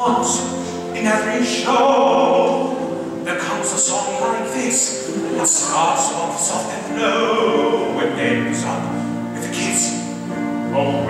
Once in every show, there comes a song like this. It starts off soft and low, and ends up with a kiss. Oh,